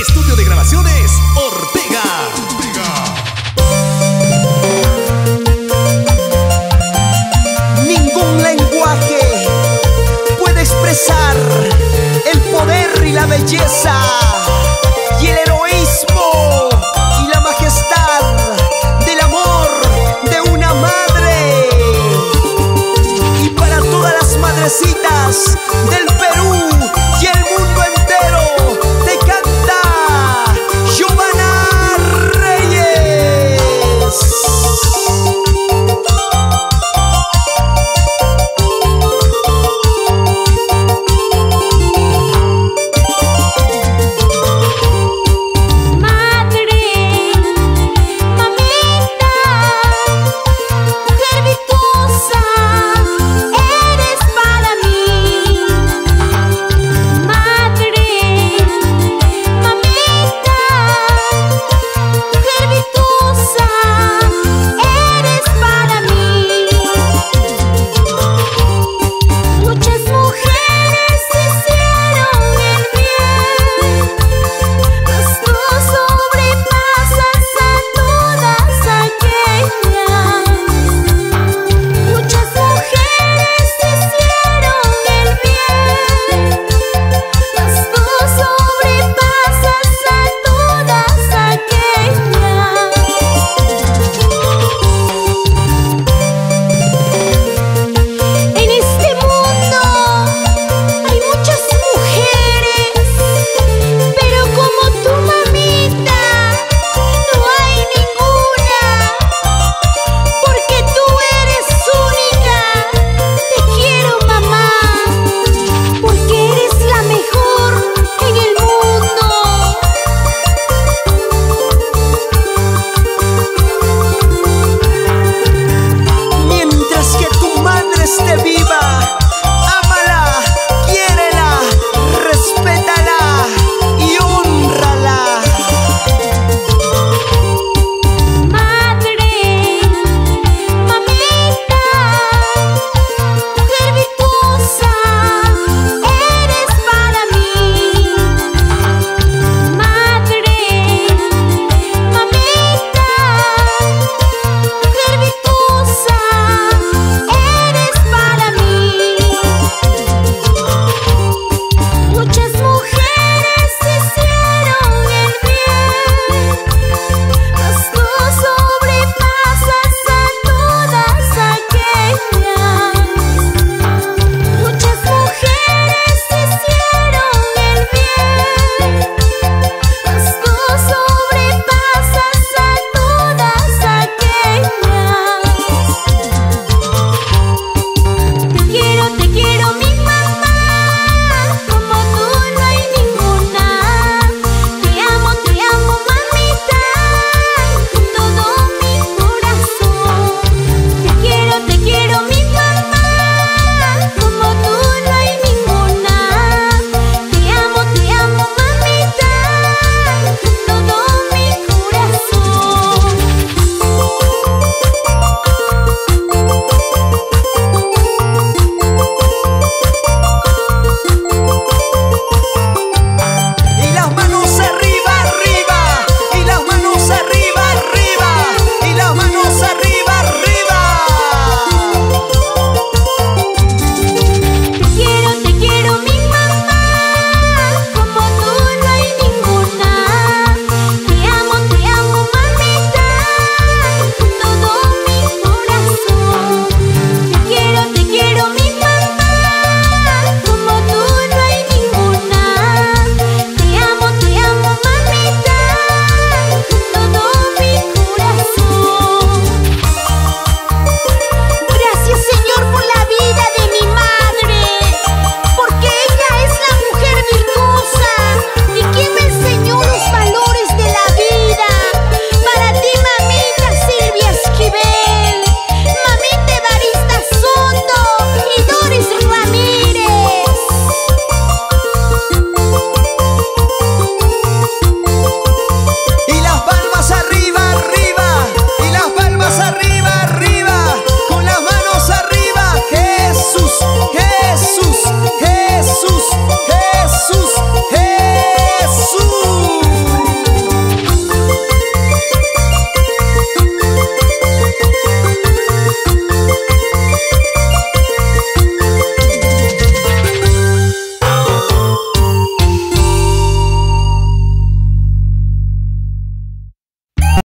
Estudio de grabaciones Ortega. Ningún lenguaje puede expresar el poder y la belleza y el heroísmo y la majestad del amor de una madre. Y para todas las madrecitas de